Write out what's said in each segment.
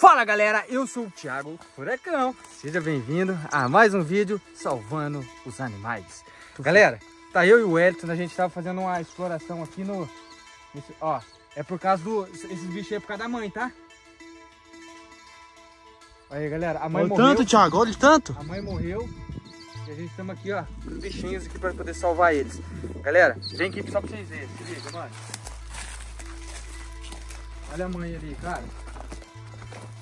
Fala galera, eu sou o Thiago Furacão, seja bem-vindo a mais um vídeo salvando os animais. Galera, tá eu e o Wellington, a gente tava fazendo uma exploração aqui no... Nesse, ó, é por causa do... Esses bichos aí é por causa da mãe, tá? Aí galera, a mãe olha morreu. tanto, Thiago, olha tanto. A mãe morreu e a gente estamos aqui, ó, com os bichinhos aqui para poder salvar eles. Galera, vem aqui só pra vocês verem, se liga, mano. Olha a mãe ali, cara.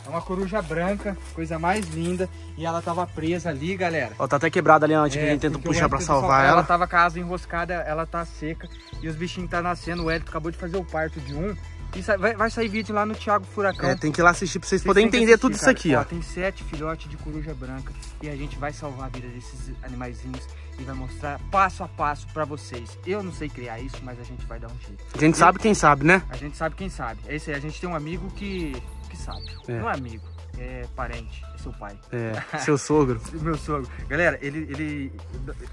É uma coruja branca, coisa mais linda. E ela tava presa ali, galera. Ó, tá até quebrada ali onde que a É, gente tenta puxar pra salvar Ela ela. tava com a asa enroscada, ela tá seca. E os bichinhos tá nascendo. O Elton acabou de fazer o parto de um. E vai, vai sair vídeo lá no Thiago Furacão. É, tem que ir lá assistir pra vocês Vocês poderem entender assistir, tudo isso cara. aqui, ó. Tem sete filhotes de coruja branca e a gente vai salvar a vida desses animaizinhos e vai mostrar passo a passo pra vocês. Eu não sei criar isso, mas a gente vai dar um jeito. A gente sabe quem sabe, né? A gente sabe quem sabe. É isso aí, a gente tem um amigo que, que sabe. É. Não é amigo, é parente, é seu pai. É, seu sogro. Meu sogro. Galera, ele, ele...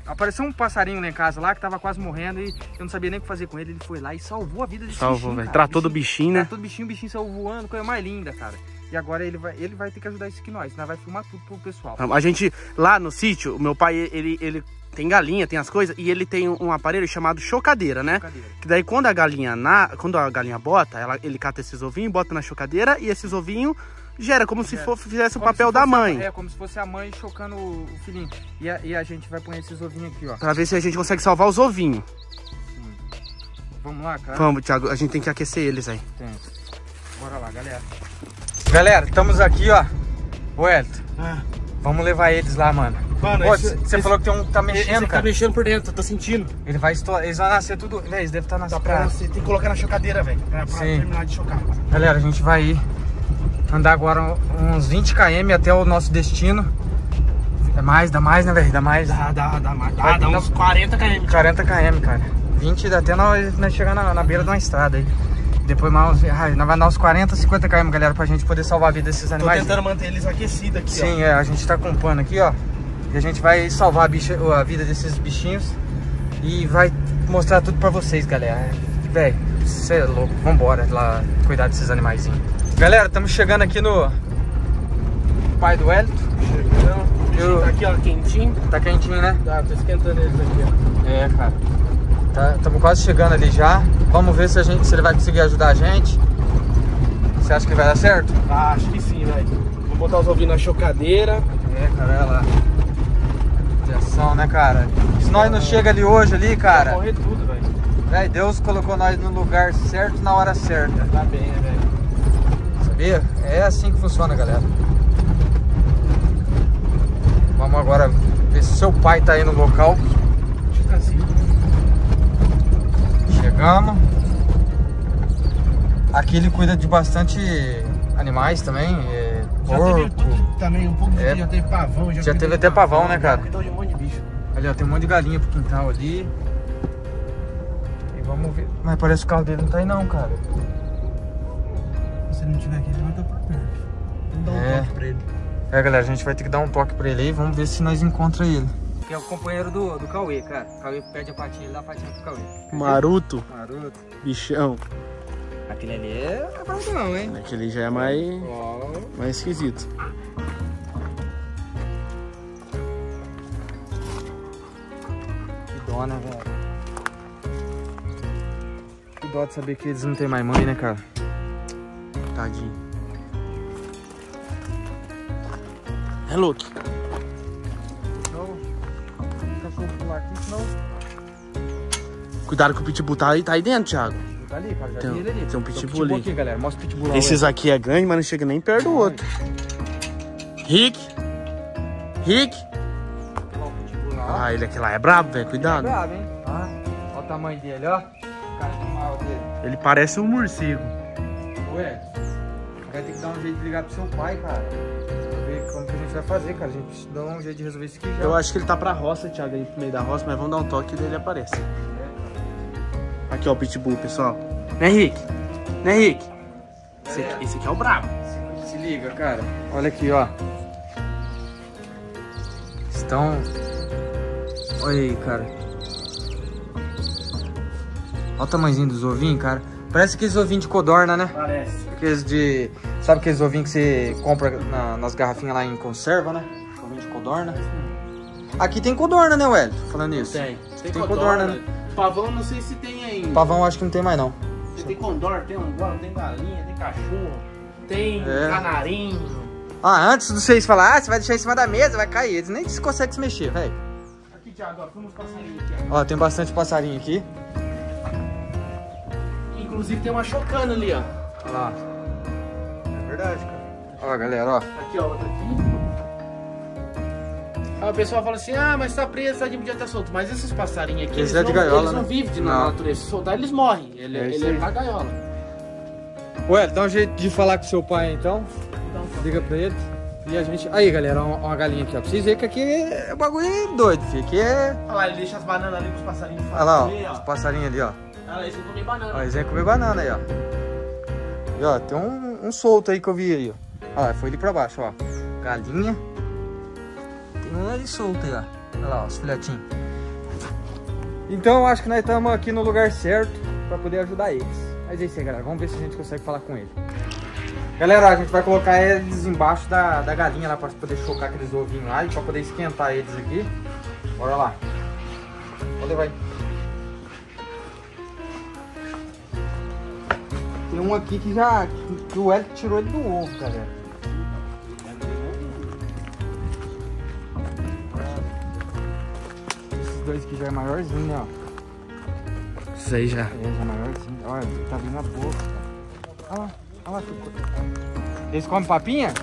Apareceu um passarinho lá em casa lá que tava quase morrendo e eu não sabia nem o que fazer com ele. Ele foi lá e salvou a vida desse Salvou, bichinho. Tratou do bichinho, né? Tratou do bichinho, o bichinho saiu voando, coisa mais linda, cara. E agora ele vai, ele vai ter que ajudar isso aqui nós. Nós vai filmar tudo pro pessoal. A gente, lá no sítio, o meu pai, ele, ele tem galinha, tem as coisas, e ele tem um aparelho chamado chocadeira, né? Cadeira. Que daí quando a galinha na, quando a galinha bota, ela, ele cata esses ovinhos, bota na chocadeira e esses ovinhos gera como se for, fizesse o Como papel da fosse a- mãe. É, como se fosse a mãe chocando o o filhinho. E a, e a gente vai pôr esses ovinhos aqui, ó. Pra ver se a gente consegue salvar os ovinhos. Vamos lá, cara? Vamos, Thiago, a gente tem que aquecer eles aí. Tem. Bora lá, galera. Galera, estamos aqui, ó. O Elton, vamos levar eles lá, mano. Mano, Você falou que tem um que tá mexendo, Esse cara. tá mexendo por dentro, tô sentindo. Ele vai estourar, eles vão nascer tudo. Véi, Eles devem estar nascendo. pra, você tem que colocar na chocadeira, velho. Pra, pra Sim. terminar de chocar. Galera, a gente vai ir andar agora uns 20 km até o nosso destino. É mais, dá mais, né, velho? Dá mais. Dá, dá, dá, mais. Vai dá, dá uns 40 km. 40 km, cara. 20 dá até nós, nós chegar na, na beira de uma estrada aí. Depois mais, ai, nós vai dar uns 40, 50 km, galera, pra gente poder salvar a vida desses Tô animais. tentando manter eles aquecidos aqui, Sim, é, a gente tá com um pano aqui, ó. E a gente vai salvar a, bicha, a vida desses bichinhos. E vai mostrar tudo pra vocês, galera. Véi, você é louco. Vambora lá cuidar desses animaizinhos. Galera, estamos chegando aqui no pai do Hélito. ó. Eu- Tá aqui, ó, quentinho. Tá quentinho, né? Tá, tô esquentando eles aqui, ó. É, cara. Estamos quase chegando ali já. Vamos ver se, a gente, se ele vai conseguir ajudar a gente. Você acha que vai dar certo? Ah, acho que sim, velho. Vou botar os ovinhos na chocadeira. É, cara, olha lá. Atenção, né, cara? Se nós não chega ali hoje ali, Vai cara, morrer tudo, velho. véi, Deus colocou nós no lugar certo na hora certa. Tá bem, né, velho? Sabia? É assim que funciona, galera. Vamos agora ver se seu pai tá aí no local. Tá assim. Chegamos. Aqui ele cuida de bastante animais também. é, Já teve porco. tudo também, um pouco de É. já teve pavão. Já, Já teve até pavão, né, cara? Cuidou de um monte de bicho. Ali, ó, tem um monte de galinha pro quintal ali. E vamos ver. Mas parece que o carro dele não tá aí não, cara. Se ele não tiver aqui, ele vai estar por perto. Vamos dar um É. toque pra ele. É, galera, a gente vai ter que dar um toque pra ele aí. Vamos ver se nós encontramos ele. Que é o companheiro do, do Cauê, cara. O Cauê pede a patinha, ele dá a patinha pro Cauê. Maruto, Maroto. bichão. Aquele ali é bravo não, hein? Aquele já é mais, mais esquisito. Que dó, né, velho? Que dó de saber que eles não têm mais mãe, né, cara? Tadinho. É louco. Então, o cachorro pular aqui, senão... Cuidado que o pitbull tá aí, tá aí dentro, Thiago. Tá ali, cara. Já Tem- vi ele ali. tem um pitbull ali. aqui, galera. Mostra o pitbull lá. Esses aqui é grande, mas não chega nem perto do outro. Rick. Rick. O. Ah, ele aqui lá é brabo, velho. Ele é Cuidado. bravo, hein? Ah, olha o tamanho dele, ó. Cara de mal dele. Ele parece um morcego. Ué, vai ter que dar um jeito de ligar pro seu pai, cara. Pra ver como que a gente vai fazer, cara. A gente precisa dar um jeito de resolver isso aqui já. Eu acho que ele tá pra roça, Thiago, aí pro meio da roça, mas vamos dar um toque e dele aparece. Aqui, ó, o pitbull, pessoal. Né, Rick? Né, Rick? Esse aqui, esse aqui é o brabo. Se, se liga, cara. Olha aqui, ó. Estão... Olha aí, cara. Olha o tamanhozinho dos ovinhos, cara. Parece aqueles ovinhos de codorna, né? Parece. Aqueles de... Sabe aqueles ovinhos que você compra na- nas garrafinhas lá em conserva, né? Ovinho de codorna. Aqui tem codorna, né, Hélio? Falando isso. Tem. Tem, Tem codorna. codorna, Pavão não sei se tem ainda. Pavão acho que não tem mais, não. Tem condor, tem angola, tem galinha, tem cachorro, tem É. canarinho. Ah, antes de vocês falar, ah, você vai deixar em cima da mesa, vai cair. Eles nem se conseguem se mexer, velho. Aqui, Thiago, ó, filma os passarinhos aqui, Ó, tem bastante passarinho aqui. Ó. Inclusive tem uma chocana ali, ó. Olha lá. É verdade, cara. Ó, galera, ó. Aqui, ó, outra aqui. Aí o pessoal fala assim, ah, mas tá preso, tá de podia estar solto. Mas esses passarinhos aqui, Eles eles, é de não, gaiola, eles não né? vivem de Não. na natureza. Se soltar, eles morrem. Ele, É ele é pra gaiola. Ué, dá um jeito de falar com seu pai, então. Então, Liga pra ele. E a gente... Aí, galera, uma, uma galinha aqui, ó. Pra vocês verem que aqui é o bagulho é doido, filho. Aqui é... olha lá, ele deixa as bananas ali pros passarinhos Olha lá, comer, ó. Os passarinhos ali, ó. Lá, eles vão comer banana. Ó, eles vêm comer banana aí, ó. E ó, tem um, um solto aí que eu vi aí, ó. Lá, foi ali pra baixo, ó. Galinha. Tem um ali solto aí, ó. Olha lá, ó, os filhotinhos. Então eu acho que nós estamos aqui no lugar certo pra poder ajudar eles. Mas é isso aí, galera. Vamos ver se a gente consegue falar com ele. Galera, a gente vai colocar eles embaixo da, da galinha lá pra poder chocar aqueles ovinhos lá e pra poder esquentar eles aqui. Bora lá. Pode levar aí. Tem um aqui que já. que, o Hélio tirou ele do ovo, galera. Esses dois aqui já é maiorzinho, né, ó. Isso aí já. É, já é maiorzinho. Olha, tá vindo a boca. cara. Olha lá, olha lá. que Eles comem papinha?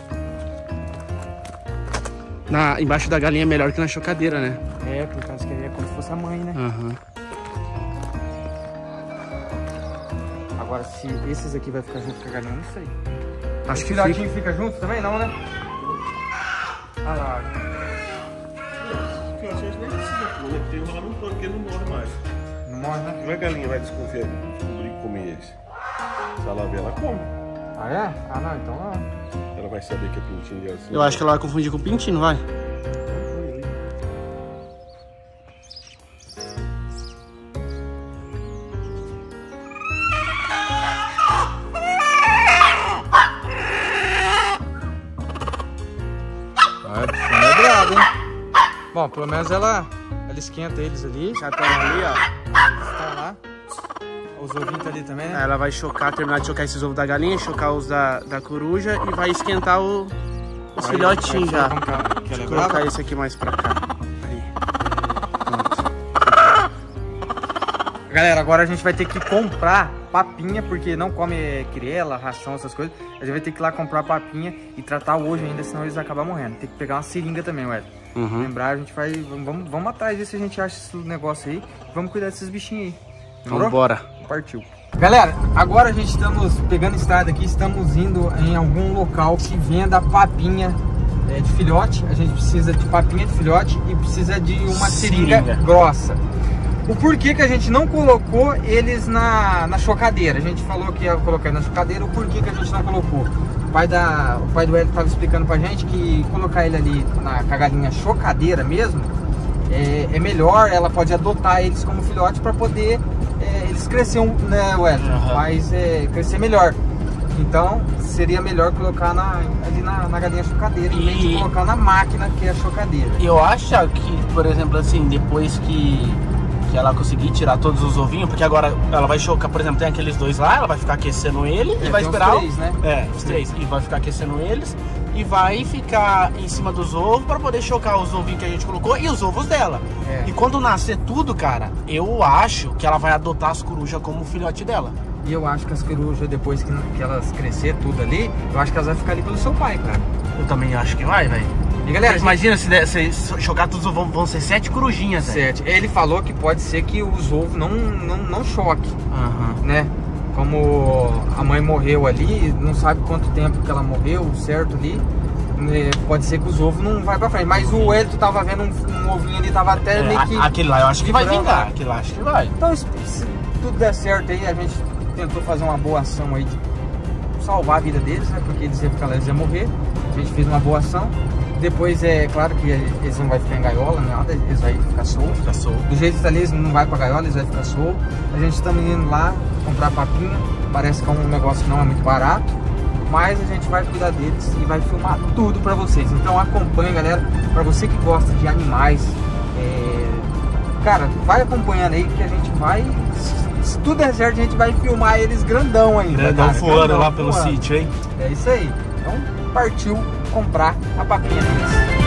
Na, embaixo da galinha é melhor que na chocadeira, né? É, por causa que ele é como se fosse a mãe, né? Aham. Agora, se esses aqui vai ficar junto com a galinha, eu não sei. Acho O que filhotinho fica junto também, não, né? Olha lá. Eu acho que a gente nem precisa pôr, né? Tem um lá no pano que ele não morre mais. Não morre, né? Como é que a galinha vai desconfiar, que comer eles? Se ela ver, ela come. Ah, é? Ah, não, então não. Ela vai saber que é pintinho dela. assim. Eu acho que ela vai confundir com o pintinho, não vai? Bom, pelo menos ela, ela esquenta eles ali. Já estão ali, ó. Tá lá. Os ovinhos tá ali também, né? ela vai chocar, terminar de chocar esses ovos da galinha, chocar os da, da coruja e vai esquentar o, os filhotinhos já. ela é Vou colocar brava. esse aqui mais pra cá. Aí. Pronto. Galera, agora a gente vai ter que comprar papinha, porque não come criela, ração, essas coisas. A gente vai ter que ir lá comprar papinha e tratar hoje ainda, senão eles vão acabar morrendo. Tem que pegar uma seringa também, ué. Uhum. Lembrar, a gente vai. Vamos, vamos atrás ver se a gente acha esse negócio aí. Vamos cuidar desses bichinhos aí. Demorou? Vambora. Partiu. Galera, agora a gente estamos pegando estrada aqui, estamos indo em algum local que venda papinha é, de filhote. A gente precisa de papinha de filhote e precisa de uma seringa, Seringa. grossa. O porquê que a gente não colocou eles na, na chocadeira? A gente falou que ia colocar na chocadeira, o porquê que a gente não colocou? O pai, da, o pai do Hélio estava explicando pra gente que colocar ele ali na galinha chocadeira mesmo é, é melhor, ela pode adotar eles como filhote para poder é, eles crescer, um, né, Wesley? Aham. Mas é, crescer melhor. Então seria melhor colocar na, ali na, na galinha chocadeira em vez de E- colocar na máquina que é a chocadeira. Eu acho que, por exemplo, assim, depois que, que ela conseguir tirar todos os ovinhos, porque agora ela vai chocar, por exemplo, tem aqueles dois lá, ela vai ficar aquecendo ele É, e vai esperar. o- três, né? É, os três. E vai ficar aquecendo eles e vai ficar em cima dos ovos pra poder chocar os ovinhos que a gente colocou e os ovos dela. É. E quando nascer tudo, cara, eu acho que ela vai adotar as corujas como filhote dela. E eu acho que as corujas, depois que, que elas crescer tudo ali, eu acho que elas vão ficar ali pelo seu pai, cara. Eu também acho que vai, velho. E galera, gente, Imagina se, der- se chocar todos os ovos, vão, ser sete corujinhas, sete. Ele falou que pode ser que os ovos não, não, não choque, né? Como a mãe morreu ali, não sabe quanto tempo que ela morreu, certo ali. né, Pode ser que os ovos não vai pra frente. Mas o Elton tava vendo um, um ovinho ali, tava até É, meio que. aquele lá eu acho que vai vingar. Aquele lá acho que vai. Então, se, se tudo der certo aí, a gente tentou fazer uma boa ação aí de salvar a vida deles, né? Porque eles iam ficar lá, eles iam morrer. A gente fez uma boa ação. Depois é claro que eles não vão ficar em gaiola, nada, eles vão ficar soltos. Fica solto. Do jeito que tá ali, eles não vai pra gaiola, eles vão ficar soltos. A gente tá indo lá comprar papinha. Parece que é um negócio que não é muito barato. mas a gente vai cuidar deles e vai filmar tudo pra vocês. Então acompanha, galera. Pra você que gosta de animais, é... cara, vai acompanhando aí que a gente vai. Se tudo der certo, a gente vai filmar eles grandão ainda. Grandão cara, voando lá pelo sítio, hein? É isso aí. Então partiu comprar a papinha deles.